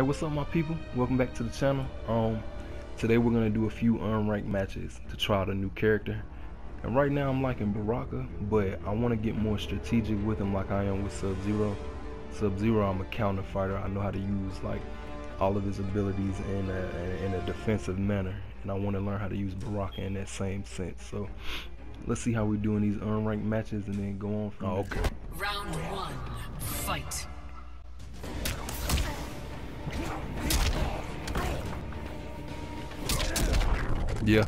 Hey, what's up, my people? Welcome back to the channel. Um, today we're gonna do a few unranked matches to try out a new character. And right now I'm liking Baraka, but I want to get more strategic with him, like I am with Sub-Zero. Sub-Zero, I'm a counter fighter. I know how to use like all of his abilities in a, in a defensive manner, and I want to learn how to use Baraka in that same sense. So let's see how we do in these unranked matches, and then go on from. Oh, okay. Round one, fight. Yeah.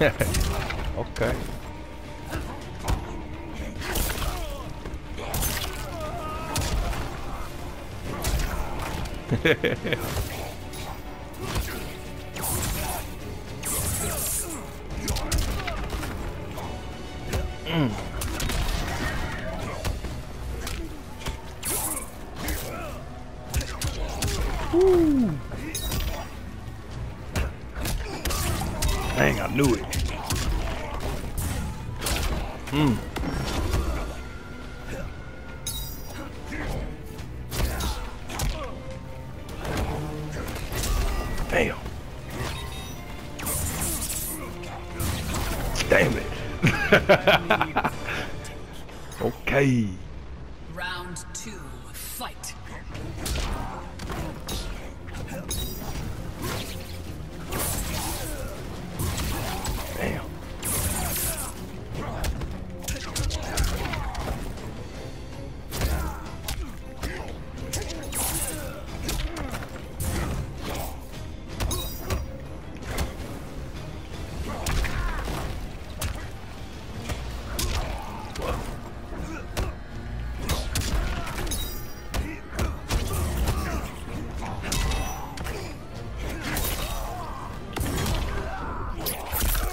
okay. mm. okay. Round two,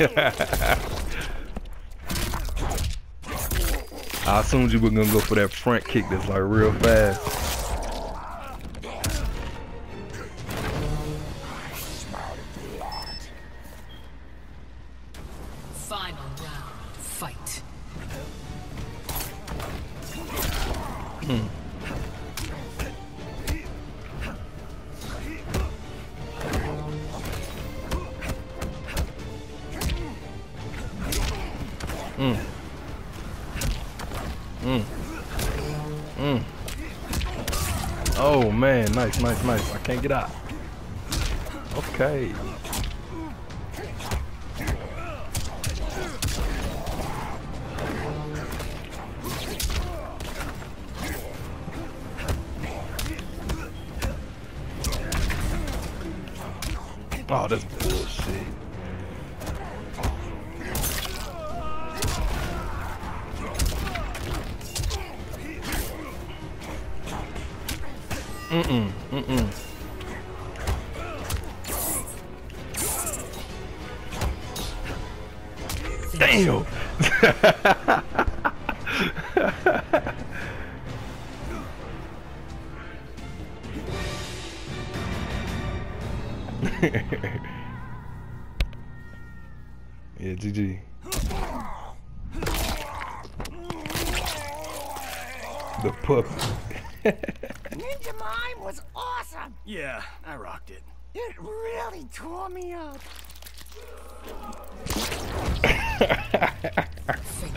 I assumed you were gonna go for that front kick that's like real fast. Nice, nice. I can't get out. Okay. Oh, that's bullshit. Mm-mm, yeah, GG. The puppy. Ninja Mime was awesome! Yeah, I rocked it. It really tore me up.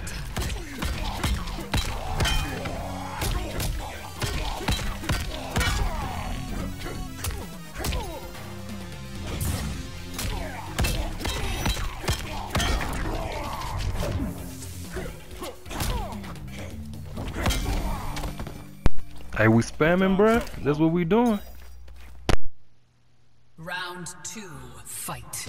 Hey, we spamming, bruh. That's what we doing. Round two, fight.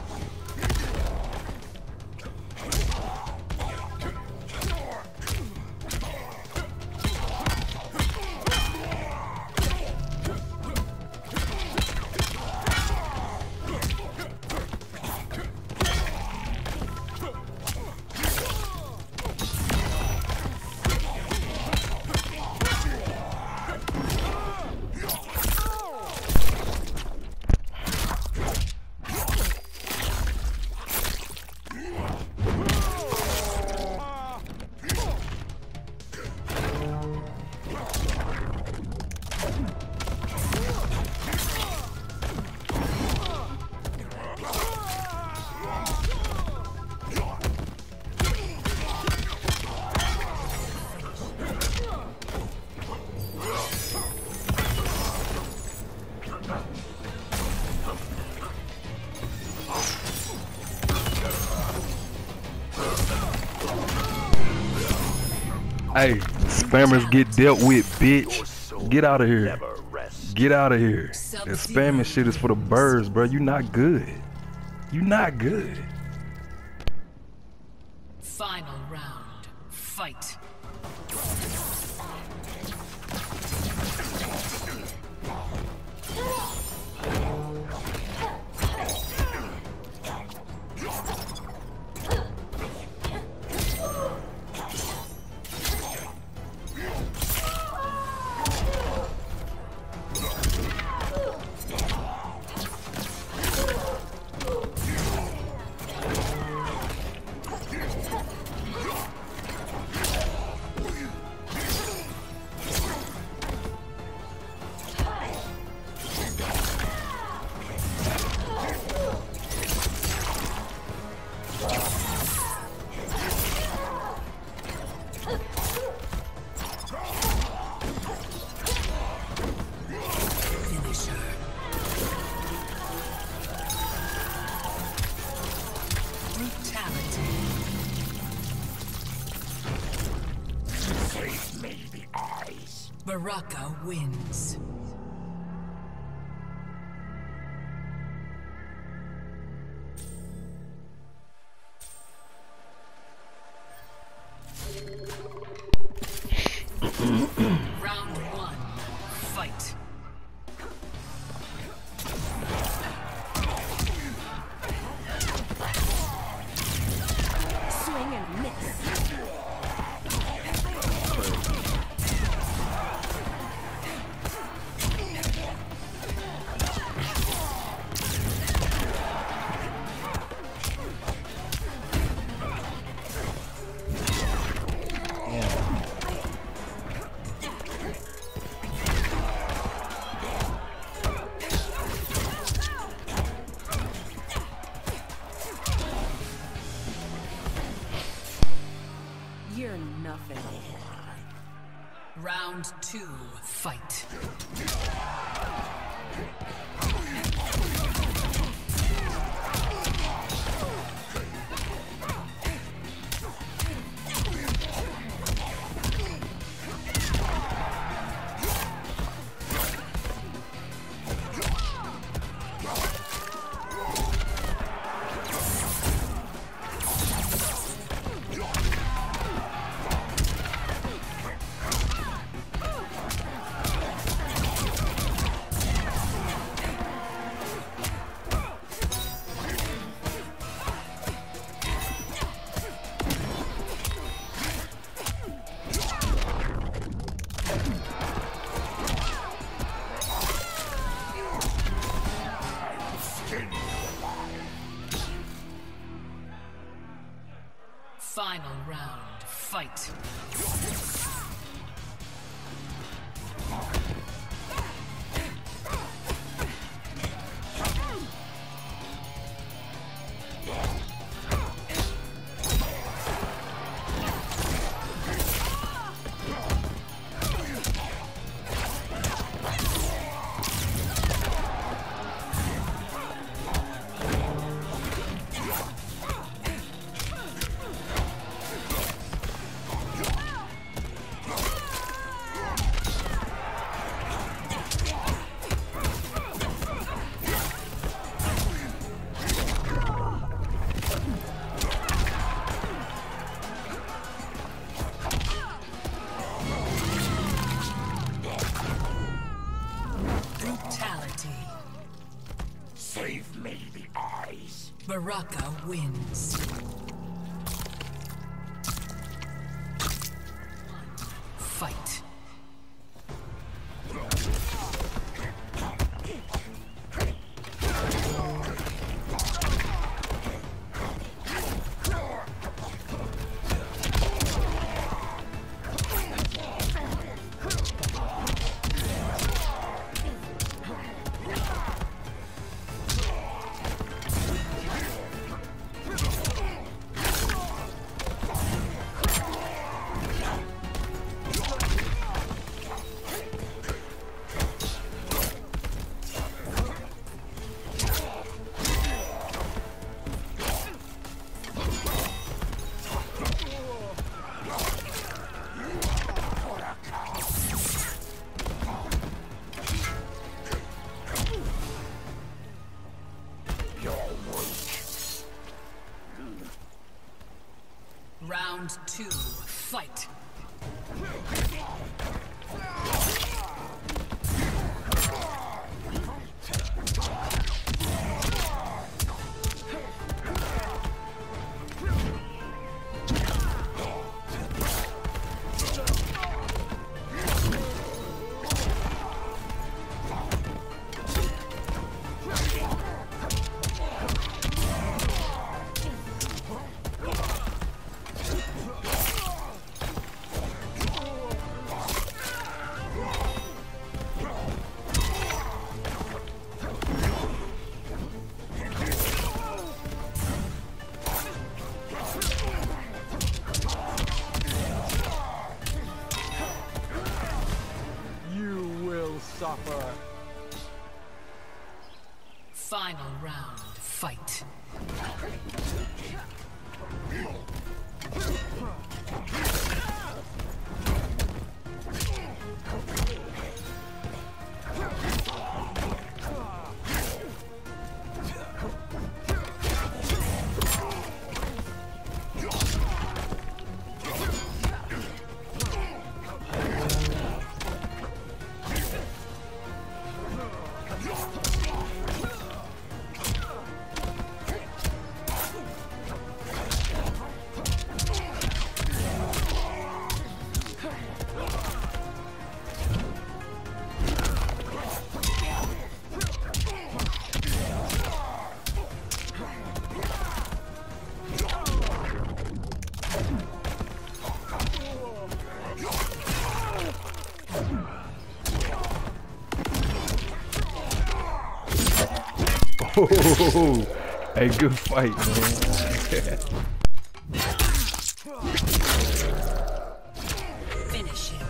Hey, spammers get dealt with, bitch. Get out of here. Get out of here. That spamming shit is for the birds, bro. You not good. You not good. Final round. Fight. Baraka wins. Round two. Fight. Baraka wins. Round two, fight. Hey, good fight, man. Finish him.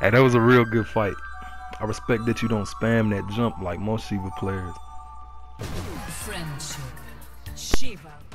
hey, that was a real good fight. I respect that you don't spam that jump like most Sheeva players. Friendship. Sheeva.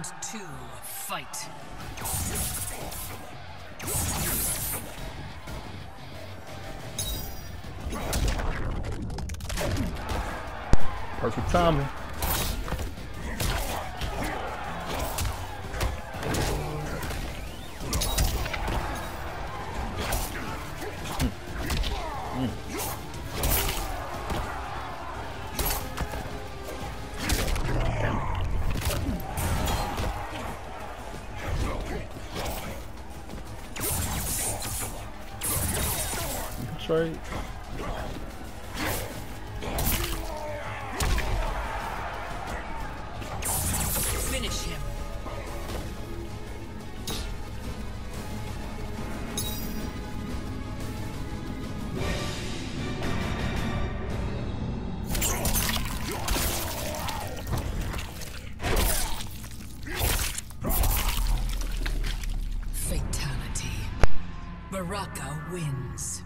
Round two, fight. Perfect timing. Trade? Finish him. Fatality. Baraka wins.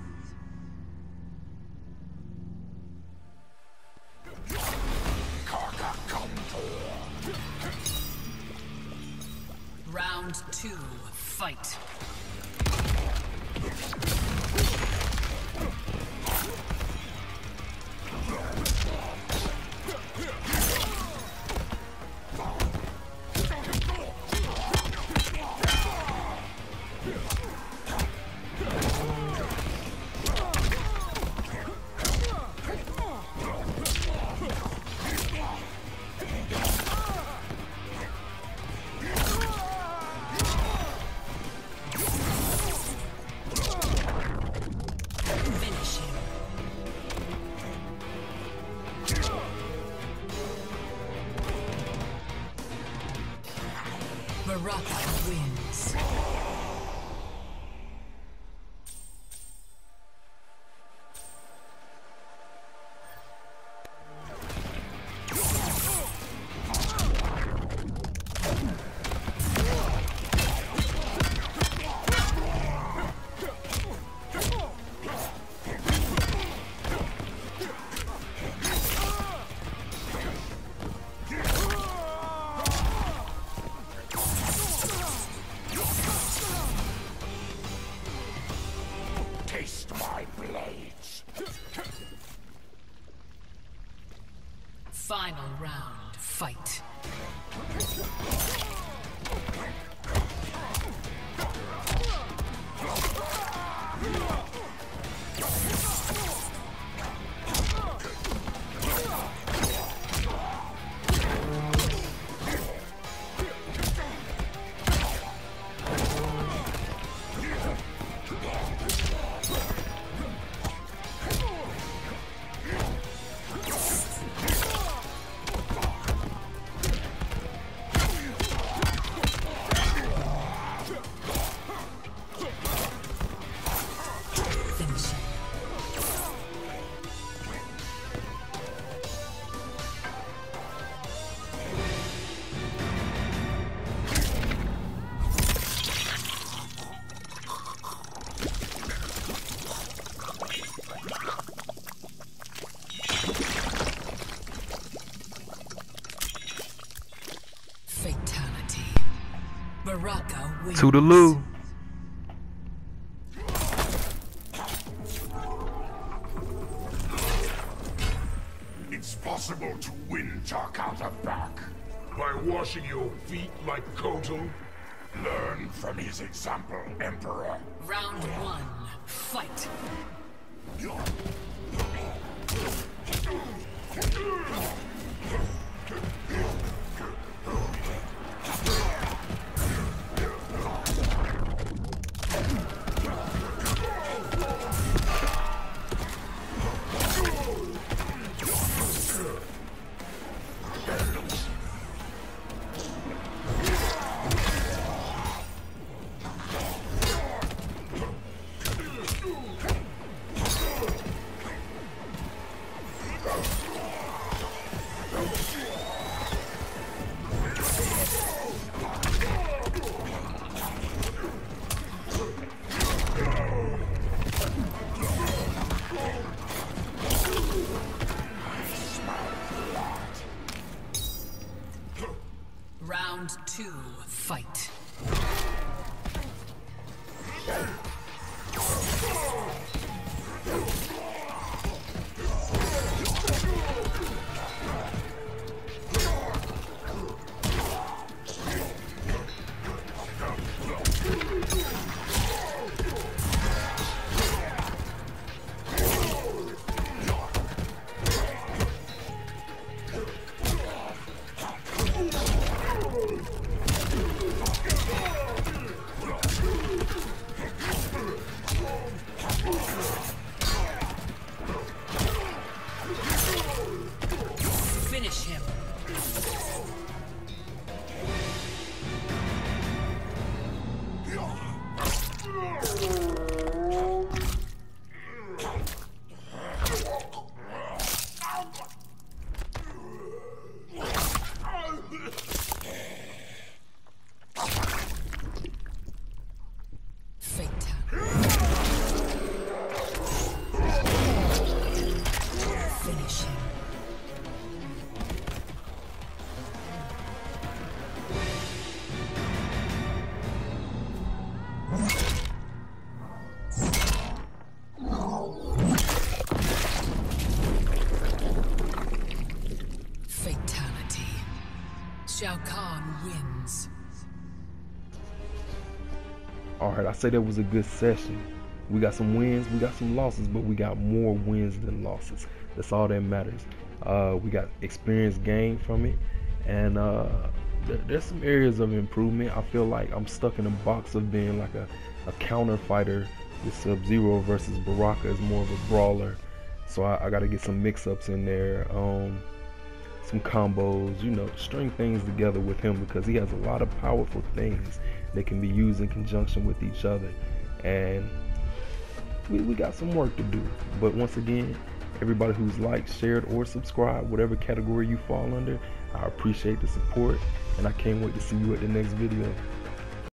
Wins. Toodaloo. It's possible to win Tarkata back. By washing your feet like Kotal? Learn from his example, Emperor. Round one, fight. Alright, I say that was a good session. We got some wins, we got some losses, but we got more wins than losses. That's all that matters. Uh, we got experience gained from it, and uh, there, there's some areas of improvement. I feel like I'm stuck in a box of being like a, a counter fighter with Sub-Zero versus Baraka is more of a brawler. So I, I got to get some mix-ups in there, um, some combos, you know, string things together with him because he has a lot of powerful things that can be used in conjunction with each other. And we, we got some work to do. But once again, everybody who's liked, shared, or subscribed, whatever category you fall under, I appreciate the support and I can't wait to see you at the next video.